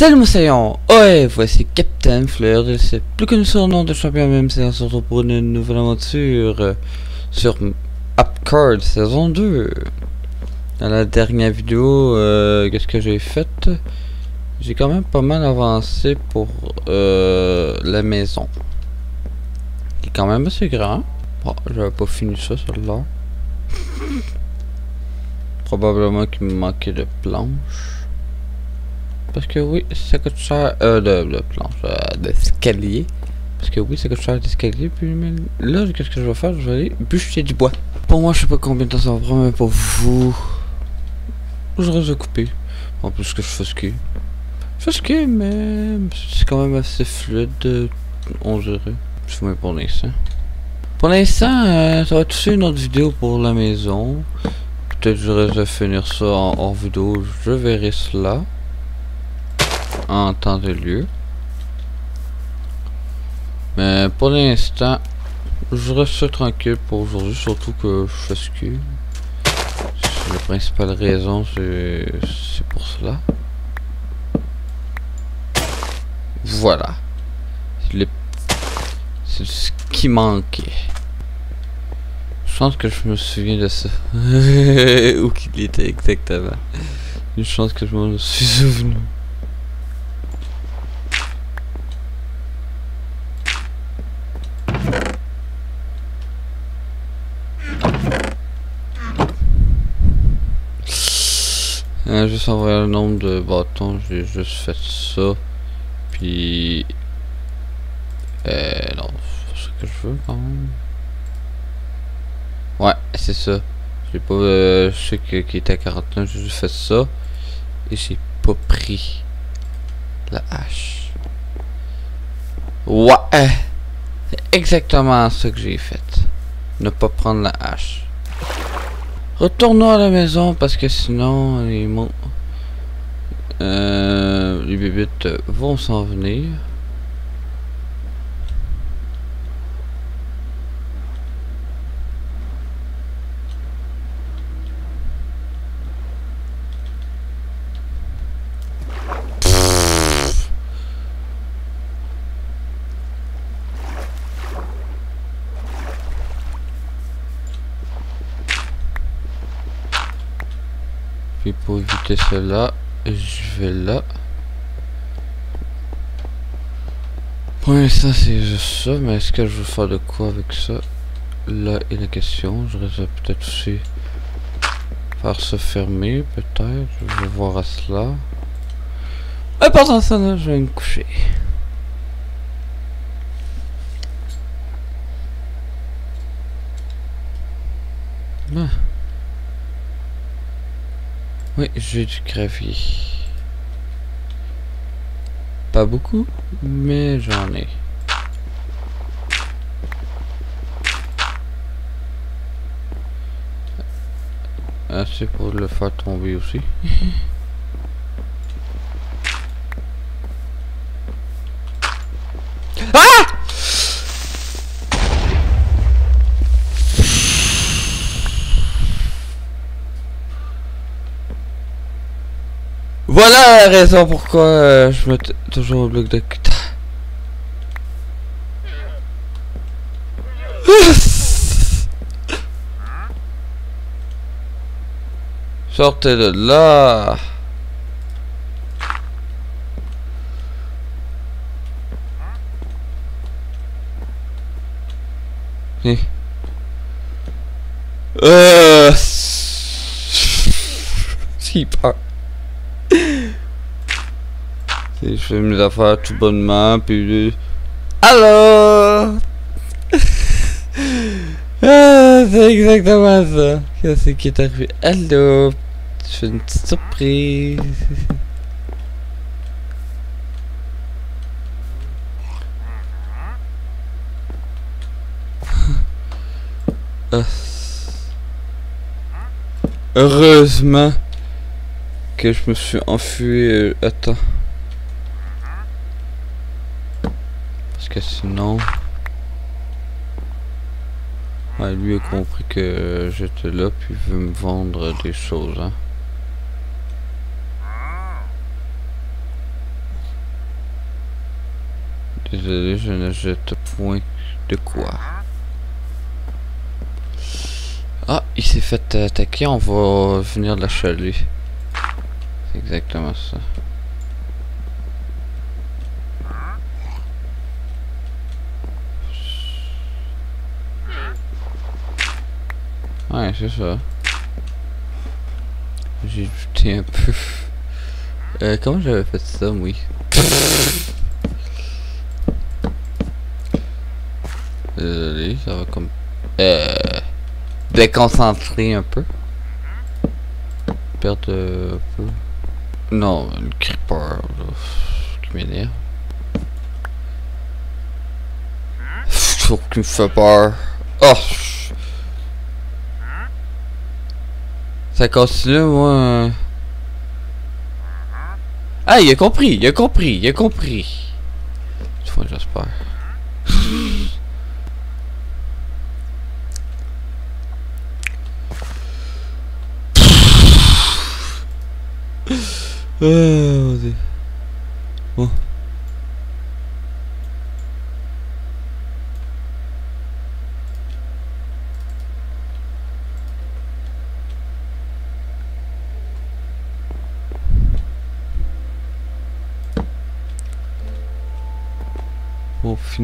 Salut mon saillant Ouais, voici Captain Fleur, c'est plus sur le nom de champion même c'est on se pour une nouvelle aventure sur Upcard saison 2. Dans la dernière vidéo, euh, qu'est-ce que j'ai fait J'ai quand même pas mal avancé pour euh, la maison. Qui est quand même assez grand. Bon, j'avais pas fini ça celle-là. Probablement qu'il me manquait de planches. Parce que oui, ça coûte cher. Euh, de, planche, euh, d'escalier. Parce que oui, ça coûte cher d'escalier. Puis là, qu'est-ce que je vais faire? Je vais aller bûcher du bois. Pour moi, je sais pas combien de temps ça va prendre, mais pour vous. Je reste coupé. En plus que je fais ski. Je fais ski, mais c'est quand même assez fluide. On dirait. Je fais pour l'instant. Pour l'instant, euh, ça va être une autre vidéo pour la maison. Peut-être que je reste de finir ça en hors vidéo. Je verrai cela en temps de lieu. Mais pour l'instant, je reste tranquille pour aujourd'hui, surtout que je fais que. La principale raison, c'est pour cela. Voilà. C'est ce qui manquait. Je pense que je me souviens de ça. Où qu'il était exactement. Une chance que je me suis souvenu. Euh, juste envoyer le nombre de bâtons, j'ai juste fait ça. Puis... Euh, non, c'est ce que je veux quand même. Ouais, c'est ça. J'ai pas... Euh, je sais était à 49, j'ai juste fait ça. Et j'ai pas pris la hache. Ouais, c'est exactement ce que j'ai fait. Ne pas prendre la hache. Retournons à la maison parce que sinon les euh, les vont s'en venir. Éviter cela, je vais là. Pour l'instant c'est juste ça, mais est-ce que je veux faire de quoi avec ça? Là est la question. Je vais peut-être aussi faire se fermer, peut-être. Je vais voir à cela. Et pendant ça, je vais me coucher. Ah. Oui, j'ai du gravier. Pas beaucoup, mais j'en ai. Assez pour le faire tomber aussi. Voilà la raison pourquoi euh, je mets toujours au bloc de cuta. Sortez de là. Euh... Si, pas... Je fais mes affaires tout bonnement, puis... Alors? Ah, C'est exactement ça. Qu'est-ce qui est arrivé? Allô? Je fais une petite surprise. Ah. Heureusement que je me suis enfui. Euh, attends. Que sinon... Lui a compris que j'étais là, puis veut me vendre des choses, hein. Désolé, je ne jette point de quoi. Ah, il s'est fait attaquer, on va venir l'achaler. C'est exactement ça. Ouais, c'est ça. J'ai douté un peu. Euh, comment j'avais fait ça, oui? Désolé, ça va comme... Euh... Déconcentrer un peu. Perdre un peu. Non, le creeper, qui m'énerve. Faut qu'il me fait peur. Oh! Ça continue, moi. Ah, il a compris, il a compris, il a compris. Une fois, j'espère. Ah, mon Dieu. Bon.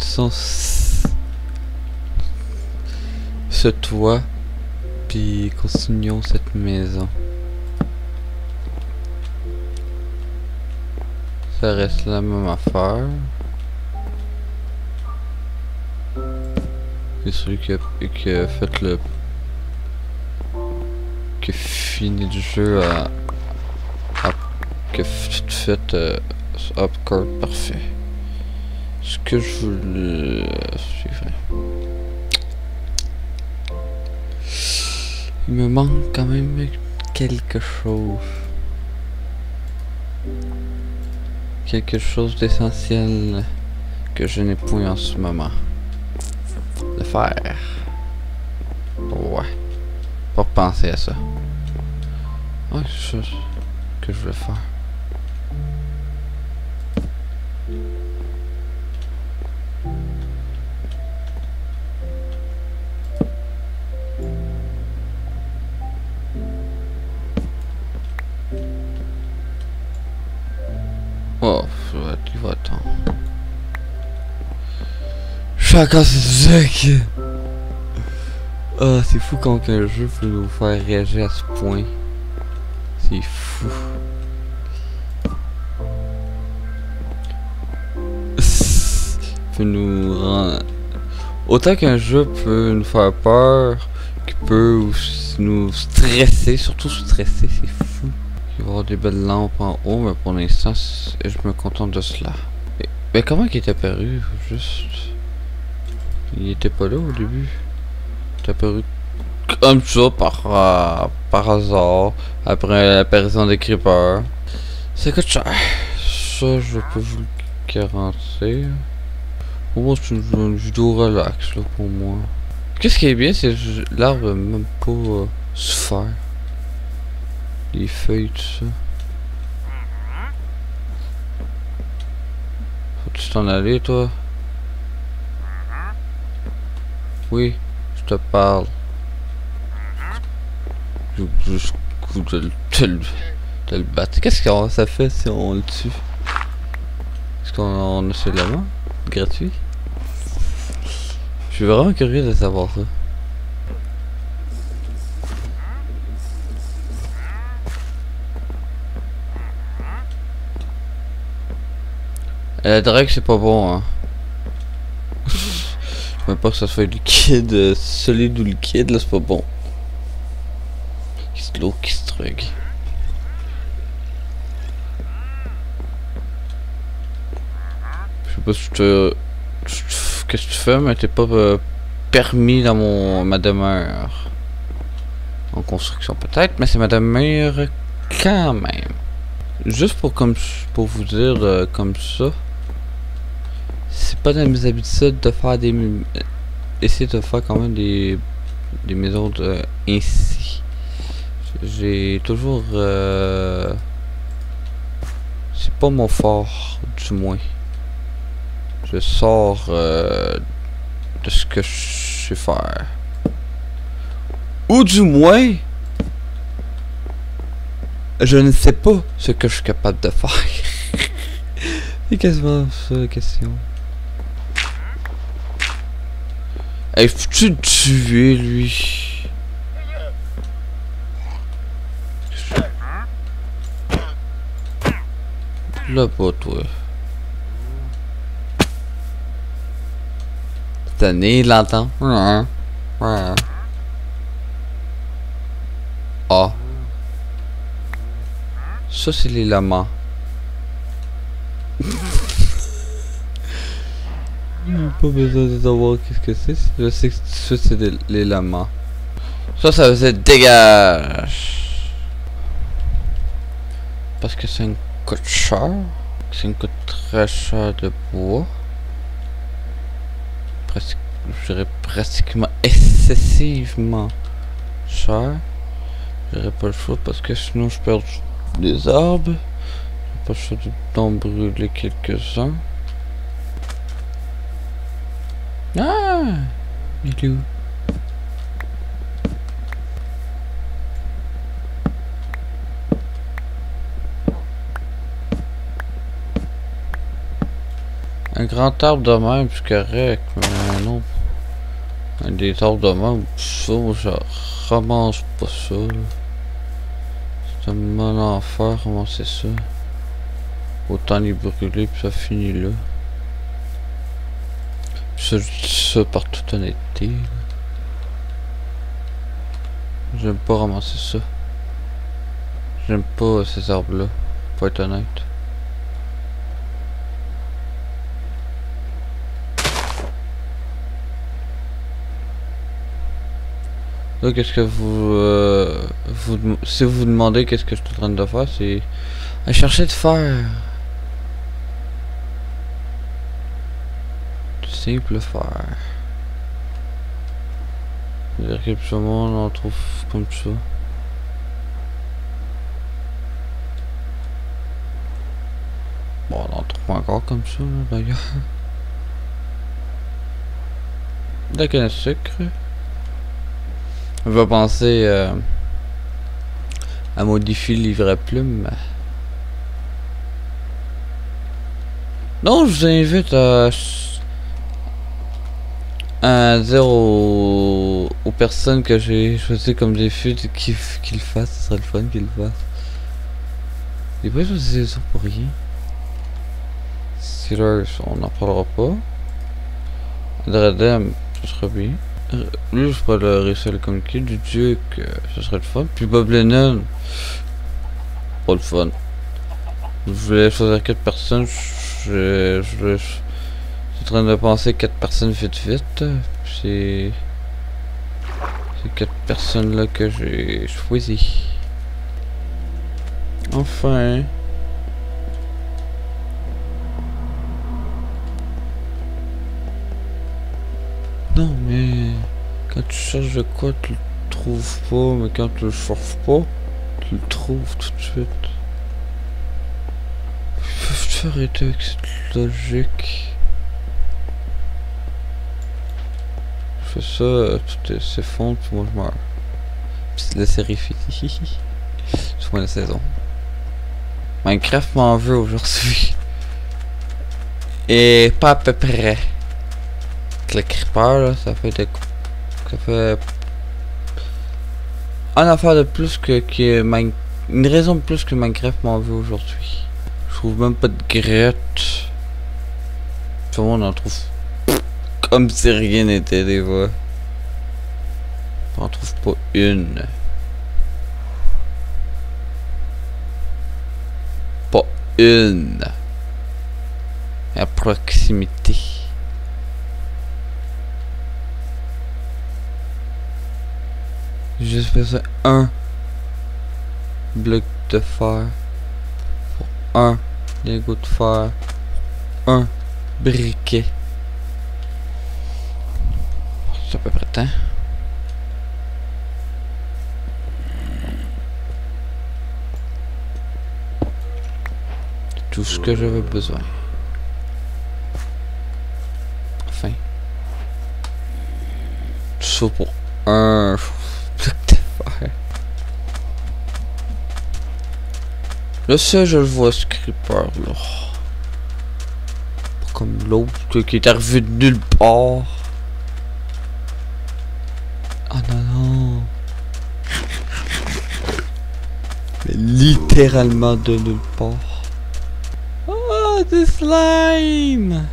Finissons ce toit, puis continuons cette maison. Ça reste la même affaire. C'est celui qui a, fait le... qui a fini le jeu à... à a fait euh, upcard parfait. Ce que je voulais... C'est. Il me manque quand même quelque chose. quelque chose d'essentiel que je n'ai point en ce moment. Le faire. Ouais. Pas penser à ça. Ouais, c'est ça que je veux faire. Chacun ses sec. Ah, c'est fou quand un jeu peut nous faire réagir à ce point. C'est fou. peut nous rendre... Autant qu'un jeu peut nous faire peur, qu'il peut nous stresser, surtout stresser, c'est fou. Il va y avoir des belles lampes en haut, mais pour l'instant, je me contente de cela. Mais, comment il est apparu Juste? Il était pas là au début. Est apparu comme ça par, euh, par hasard. Après l'apparition des creepers. Ça coûte cher. Ça, je peux vous le garantir. Au moins, c'est une, vidéo relax là pour moi. Qu'est-ce qui est bien, c'est que l'arbre même pas euh, souffert. Les feuilles, tout ça. Faut-tu t'en aller, toi? Oui, je te parle. De, de, le battre. Qu'est-ce que ça fait si on le tue? Est-ce qu'on a ce l'élément? Gratuit? Je suis vraiment curieux de savoir ça. La drague c'est pas bon hein. Pas que ça soit liquide, euh, solide ou liquide là c'est pas bon. Qui se l'eau qui se drague. Je sais pas si te... Qu'est-ce que tu fais mais t'es pas euh, permis dans mon ma demeure. En construction peut-être, mais c'est ma demeure quand même. Juste pour comme pour vous dire euh, comme ça c'est pas dans mes habitudes de faire des essayer de faire quand même des des maisons de, ainsi j'ai toujours euh, c'est pas mon fort du moins je sors euh, de ce que je sais faire. Ou du moins, je ne sais pas ce que je suis capable de faire. C'est quasiment ça la question. Hey, faut-tu le tuer, lui? Là pas toi. Tenez, il l'entend. Ah. Ça, c'est les lamas. Pas besoin de savoir qu'est-ce que c'est. Je sais que ça, c'est les lamas. Ça, ça faisait dégage. Parce que c'est une coûte cher. C'est une coûte très cher de bois. Presque, je dirais pratiquement excessivement cher. J'aurais pas le choix parce que sinon je perds des arbres. J'ai pas le choix d'en brûler quelques-uns. Ah est où? Un grand arbre de même, c'est correct, mais non. Un des arbres de même, ça, je ramasse pas ça. C'est un mon enfer, c'est ça. Autant les brûler, puis ça finit là. Ça, ça par toute honnêteté. J'aime pas ramasser ça. J'aime pas ces arbres-là, pour être honnête. Là, qu'est-ce que vous, euh, vous... Si vous vous demandez qu'est-ce que je suis en train de faire, c'est... À chercher de faire... simple faire. C'est-à-dire que on en trouve comme ça. Bon, on en trouve encore comme ça, d'ailleurs. La sucre. On va penser euh, à modifier le livret plume. Non, je vous invite à à dire aux, personnes que j'ai choisi comme défi qu'ils le fassent, ce serait le fun qu'ils le fassent. J'ai pas choisi ça pour rien. Steelers, on n'en parlera pas. Dredem, ce serait bien. Lui, je pourrais le réussir à le communiquer. Du Duke, ce serait le fun. Puis Bob Lennon, pas le fun. Je voulais choisir quatre personnes. Je, je, je, en train de penser quatre personnes vite vite. C'est... Ces quatre personnes là que j'ai choisi. Enfin. Non mais quand tu cherches de quoi tu le trouves pas mais quand tu le cherches pas tu le trouves tout de suite. Faut arrêter avec cette logique? Fais ça, tout s'effondre, puis moi je meurs. La série finie. C'est moi la saison. Minecraft m'en veut aujourd'hui. Et pas à peu près. Le creeper là, ça fait des... Ça fait... Un affaire de plus que, que Une raison de plus que Minecraft m'en veut aujourd'hui. Je trouve même pas de grette. Tout le monde en trouve comme si rien n'était des voix. On trouve pas une. Pas une. À proximité. Juste besoin un bloc de fer pour un lingot de fer, un briquet. Tout ce que j'avais besoin. Enfin. Tout ça pour un... Là, ça, je le vois, ce creeper, là. Comme l'autre qui est arrivé de nulle part. Ah non, non. Mais littéralement de nulle part. Oh, des slime!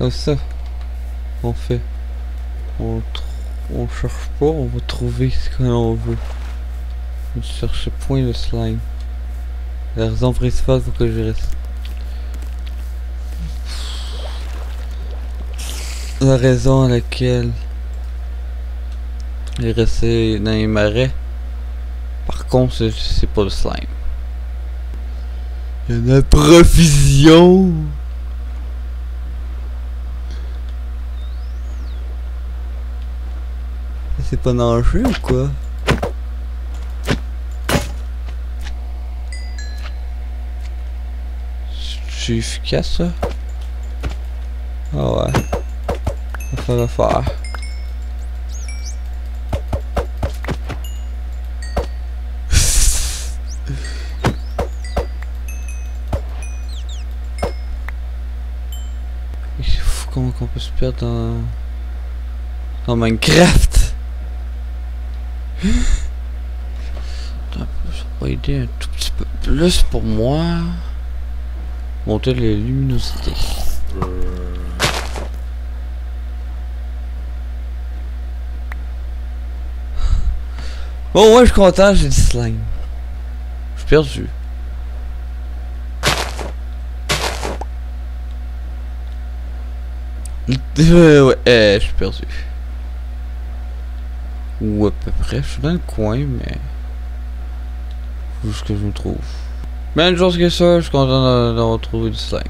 Comme ça, on fait. On, on cherche pas, on va trouver ce que l'on veut. On cherche point le slime. La raison principale pour que je reste. La raison à laquelle il est resté dans les marais. Par contre, c'est pas le slime. Il y en a profusion. C'est pas dangereux ou quoi? C'est efficace ça? Ah ouais. Ça fait l'affaire. Comment qu'on peut se perdre dans... dans Minecraft ça un tout petit peu plus pour moi. Monter les luminosités. Bon, ouais, je suis content, j'ai du slime. Je suis perdu. Euh, ouais, euh, je suis perdu. Ou à peu près. Je suis dans le coin, mais... Faut juste que je me trouve? Mais une chose que ça, je suis content de retrouver du slime.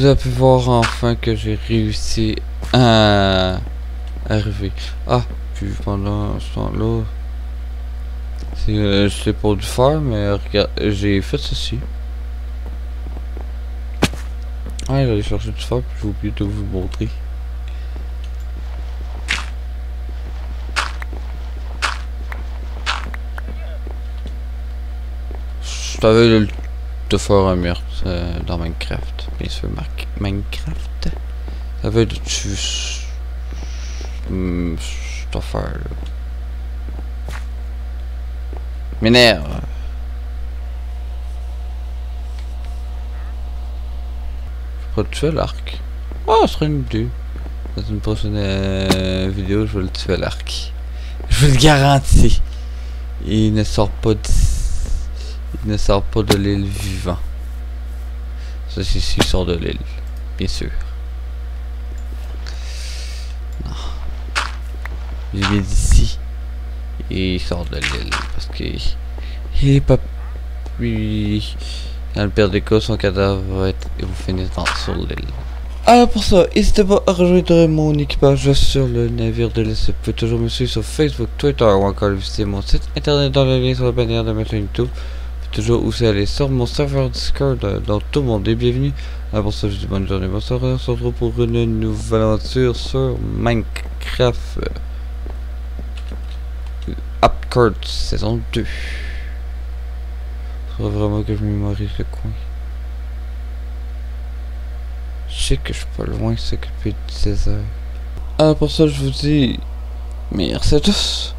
Vous avez pu voir enfin que j'ai réussi à arriver. Ah, puis pendant ce temps-là, c'est euh, pour du faire, mais regarde, j'ai fait ceci. Ah, j'allais chercher du fer, puis j'ai oublié de vous montrer. Je t'avais de faire un meurtre euh, dans Minecraft, bien sûr, Minecraft? Ça veut de tuer hmm, cette affaire là. M'énerve. Peux tuer l'arc. Oh, ce serait une idée. Dans une prochaine euh, vidéo, je vais le tuer l'arc. Je vous le garantis. Il ne sort pas Il ne sort pas de l'île vivant. Ça, c'est s'il sort de l'île. Bien sûr. Non. Je viens d'ici. Et il sort de l'île. Parce que... Il est pas... Puis... Dans le pire des son cadavre va être... Et vous finissez dans, sur l'île. Alors pour ça, n'hésitez pas à rejoindre mon équipage sur le navire de l'Est. Vous pouvez toujours me suivre sur Facebook, Twitter ou encore visiter mon site internet dans le lien sur la bannière de ma chaîne YouTube toujours aussi aller sur mon serveur Discord, euh, dans tout le monde est bienvenu. Alors pour ça, je dis bonne journée, bonsoir, on se retrouve pour une nouvelle aventure sur Minecraft euh, Upcard saison 2. Il faudrait vraiment que je mémorise le coin. Je sais que je suis pas loin, s'occuper de César. Alors pour ça, je vous dis merci à tous.